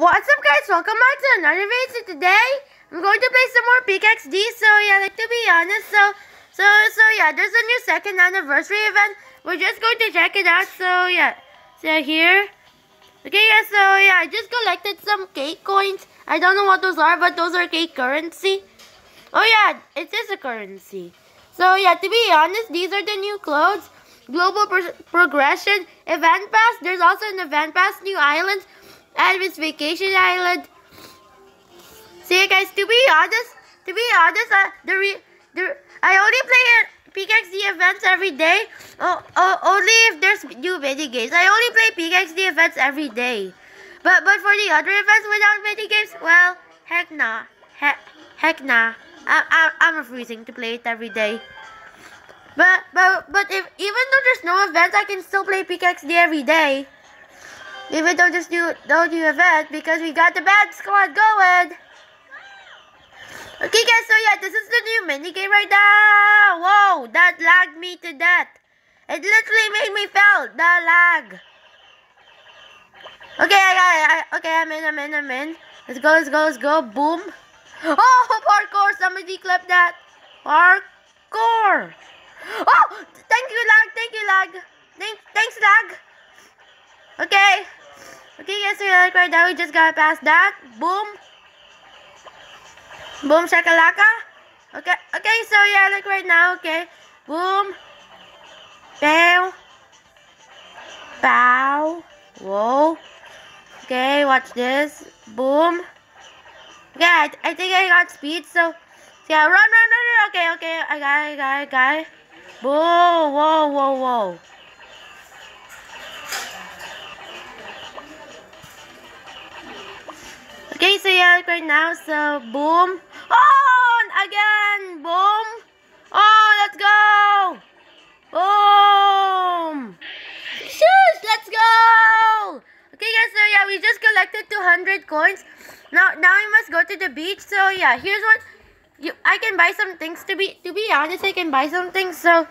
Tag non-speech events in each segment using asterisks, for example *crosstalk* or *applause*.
What's up guys, welcome back to another video. Today, I'm going to play some more PKXD. So yeah, like to be honest, so, so, so yeah, there's a new second anniversary event. We're just going to check it out. So yeah, so here. Okay, yeah, so yeah, I just collected some cake coins. I don't know what those are, but those are cake currency. Oh yeah, it is a currency. So yeah, to be honest, these are the new clothes. Global pro progression, event pass. There's also an event pass, new islands. Advent's Vacation Island. See, guys, to be honest, to be honest, uh, the, re the I only play PKXD events every day. Oh, oh, only if there's new mini games. I only play PKXD events every day. But but for the other events without mini games, well, heck nah, heck heck nah. I, I I'm refusing to play it every day. But but but if even though there's no events, I can still play PKXD every day. Even though just new don't do event because we got the bad squad going. Okay guys, so yeah, this is the new mini game right now. Whoa, that lagged me to death. It literally made me feel the lag. Okay, I got it. I, okay, I'm in, I'm in, I'm in. Let's go, let's go, let's go. Boom. Oh, *laughs* parkour. Somebody clip that. Parkour. Oh, thank you, lag. Thank you, lag. Thank, thanks, lag. Okay. Okay, guys, so like right now, we just got past that. Boom. Boom, shakalaka. Okay, okay, so yeah, like right now, okay. Boom. Bow. Bow. Whoa. Okay, watch this. Boom. Okay, I, I think I got speed, so, yeah, run, run, run, run. Okay, okay, I got it, I got it, I got it. Whoa, whoa, whoa, whoa. Right now, so boom. On! Again! Boom! Oh, let's go! Boom! Shush! Let's go! Okay, guys, so yeah, we just collected 200 coins. Now, now we must go to the beach. So yeah, here's what you. I can buy some things. To be to be honest, I can buy some things. So,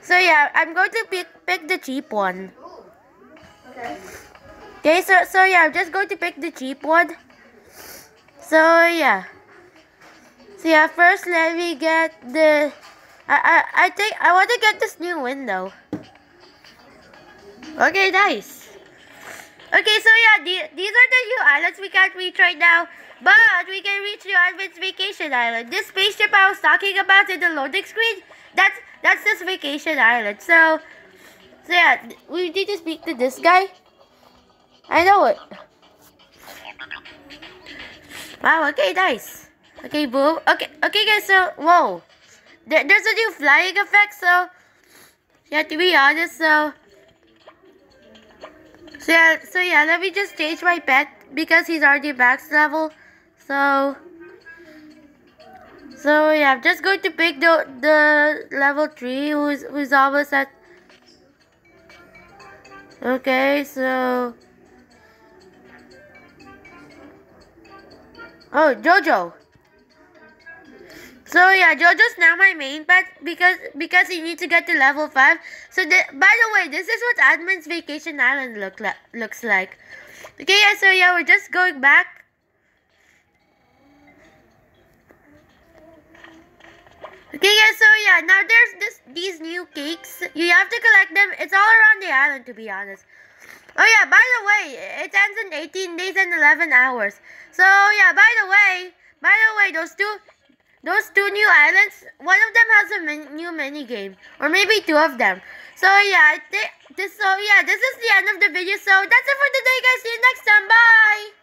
so yeah, I'm going to pick pick the cheap one. Oh, okay. Okay, so so yeah, I'm just going to pick the cheap one. So yeah. So yeah, first let me get the I I I think I want to get this new window. Okay, nice. Okay, so yeah, the, these are the new islands we can't reach right now. But we can reach the Advent's Vacation Island. This spaceship I was talking about in the loading screen, that's that's this vacation island. So so yeah, we need to speak to this guy. I know it. Wow, okay, nice. Okay, boom. Okay, okay, guys, so, whoa. There, there's a new flying effect, so, yeah, to be honest, so, so yeah, so yeah, let me just change my pet, because he's already max level, so, so yeah, I'm just going to pick the, the level 3, who's, who's almost at, okay, so, Oh, Jojo. So yeah, Jojo's now my main pet because because he needs to get to level five. So the, by the way, this is what Advent's Vacation Island look like looks like. Okay, yeah. So yeah, we're just going back. Okay, yeah. So yeah, now there's this these new cakes. You have to collect them. It's all around the island, to be honest. Oh yeah, by the way, it ends in 18 days and 11 hours. So yeah, by the way, by the way, those two, those two new islands, one of them has a min new mini game, or maybe two of them. So yeah, I think this. So yeah, this is the end of the video. So that's it for today, guys. See you next time. Bye.